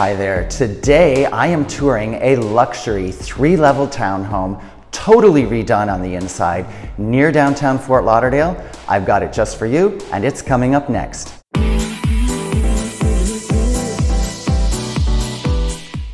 Hi there. Today I am touring a luxury three level townhome, totally redone on the inside, near downtown Fort Lauderdale. I've got it just for you, and it's coming up next.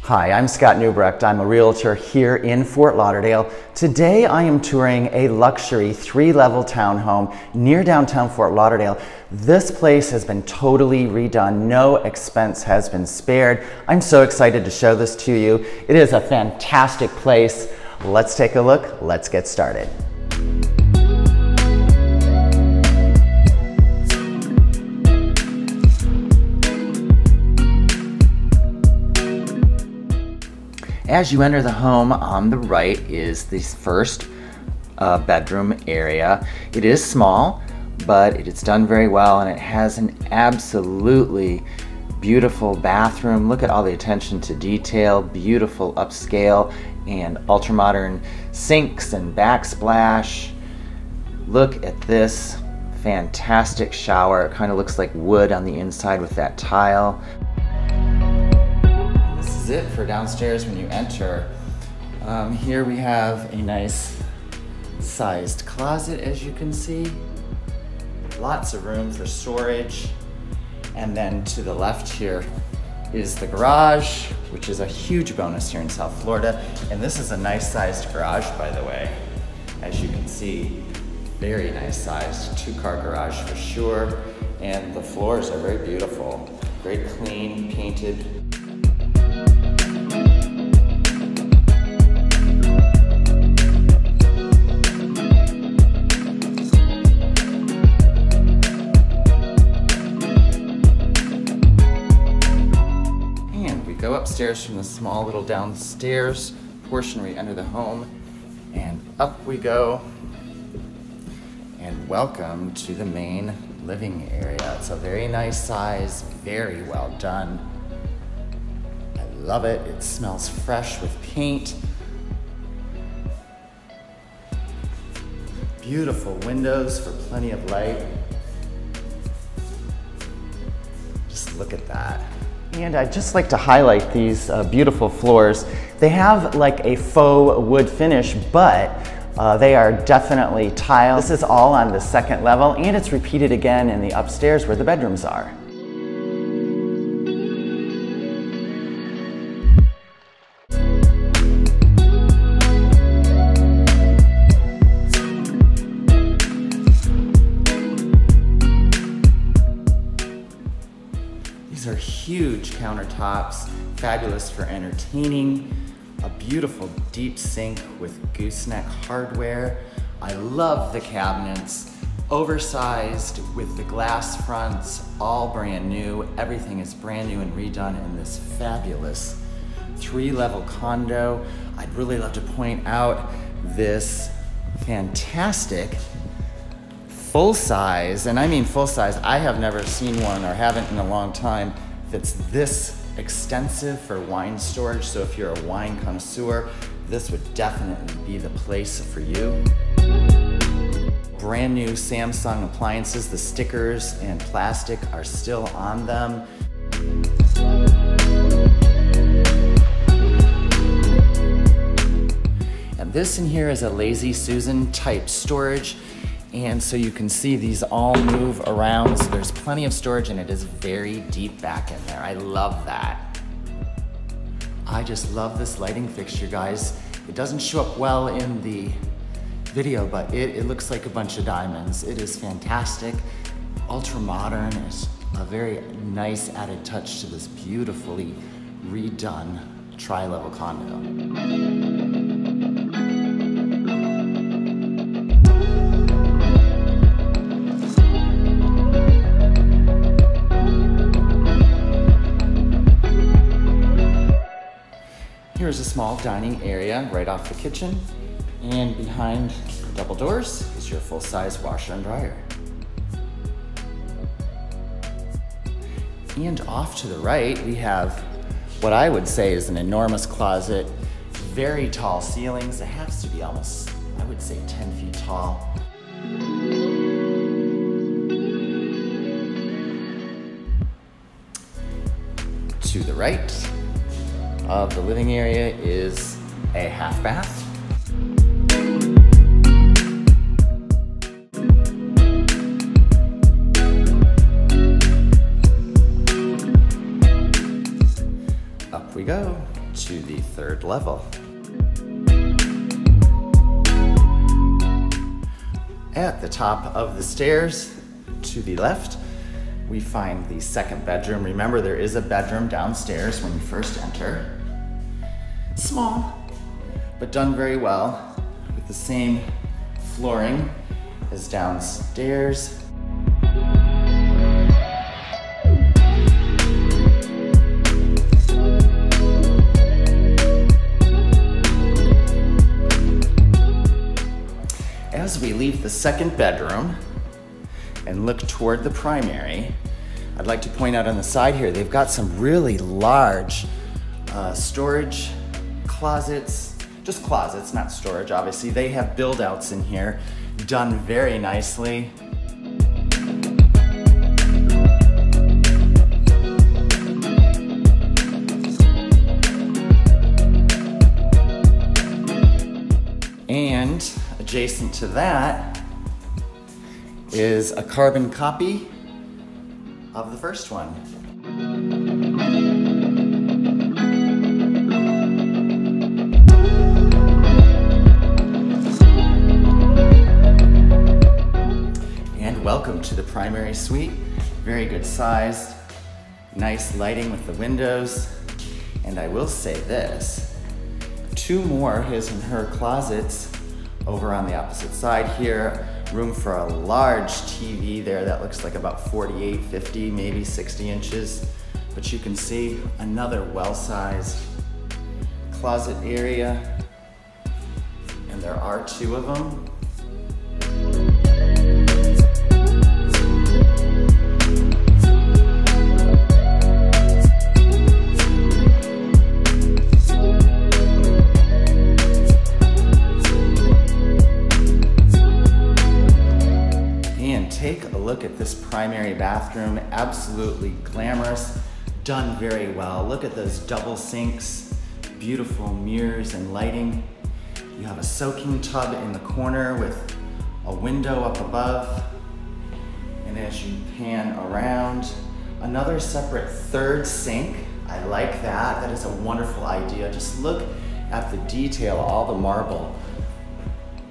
Hi, I'm Scott Neubrecht. I'm a realtor here in Fort Lauderdale. Today I am touring a luxury three level townhome near downtown Fort Lauderdale. This place has been totally redone. No expense has been spared. I'm so excited to show this to you. It is a fantastic place. Let's take a look. Let's get started. As you enter the home, on the right is this first uh, bedroom area. It is small, but it's done very well and it has an absolutely beautiful bathroom. Look at all the attention to detail, beautiful upscale and ultra-modern sinks and backsplash. Look at this fantastic shower. It kind of looks like wood on the inside with that tile is it for downstairs when you enter. Um, here we have a nice sized closet as you can see. Lots of room for storage. And then to the left here is the garage, which is a huge bonus here in South Florida. And this is a nice sized garage, by the way. As you can see, very nice sized two car garage for sure. And the floors are very beautiful. very clean, painted from the small little downstairs portion where you enter the home. And up we go. And welcome to the main living area. It's a very nice size, very well done. I love it. It smells fresh with paint. Beautiful windows for plenty of light. Just look at that. And I'd just like to highlight these uh, beautiful floors. They have like a faux wood finish, but uh, they are definitely tile. This is all on the second level and it's repeated again in the upstairs where the bedrooms are. Countertops, fabulous for entertaining. A beautiful deep sink with gooseneck hardware. I love the cabinets. Oversized with the glass fronts, all brand new. Everything is brand new and redone in this fabulous three level condo. I'd really love to point out this fantastic full size, and I mean full size, I have never seen one or haven't in a long time that's this extensive for wine storage. So if you're a wine connoisseur, this would definitely be the place for you. Brand new Samsung appliances, the stickers and plastic are still on them. And this in here is a Lazy Susan type storage. And so you can see these all move around. So there's plenty of storage and it is very deep back in there. I love that. I just love this lighting fixture, guys. It doesn't show up well in the video, but it, it looks like a bunch of diamonds. It is fantastic, ultra modern. It's a very nice added touch to this beautifully redone tri-level condo. Here's a small dining area right off the kitchen. And behind double doors is your full-size washer and dryer. And off to the right, we have what I would say is an enormous closet, very tall ceilings. It has to be almost, I would say 10 feet tall. To the right, of the living area is a half bath. Up we go to the third level. At the top of the stairs to the left, we find the second bedroom. Remember, there is a bedroom downstairs when you first enter. Small, but done very well with the same flooring as downstairs. As we leave the second bedroom and look toward the primary, I'd like to point out on the side here, they've got some really large uh, storage closets, just closets, not storage, obviously. They have build outs in here, done very nicely. And adjacent to that is a carbon copy of the first one. Primary suite. Very good size, nice lighting with the windows. And I will say this, two more his and her closets over on the opposite side here. Room for a large TV there that looks like about 48, 50, maybe 60 inches. But you can see another well-sized closet area. And there are two of them. A look at this primary bathroom. Absolutely glamorous, done very well. Look at those double sinks, beautiful mirrors and lighting. You have a soaking tub in the corner with a window up above. And as you pan around, another separate third sink. I like that. That is a wonderful idea. Just look at the detail, all the marble.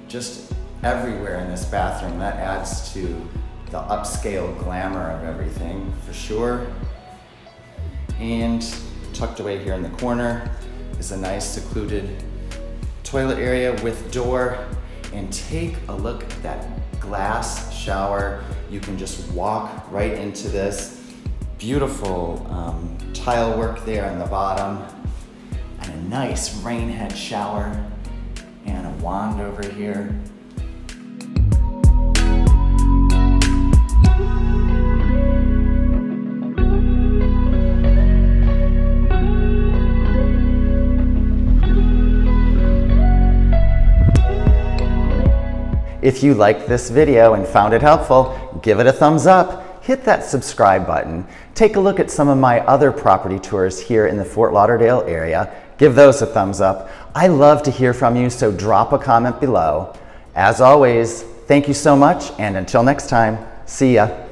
Just everywhere in this bathroom. That adds to the upscale glamour of everything, for sure. And tucked away here in the corner is a nice secluded toilet area with door. And take a look at that glass shower. You can just walk right into this. Beautiful um, tile work there on the bottom. And a nice rain head shower and a wand over here. If you liked this video and found it helpful, give it a thumbs up, hit that subscribe button. Take a look at some of my other property tours here in the Fort Lauderdale area. Give those a thumbs up. I love to hear from you, so drop a comment below. As always, thank you so much, and until next time, see ya.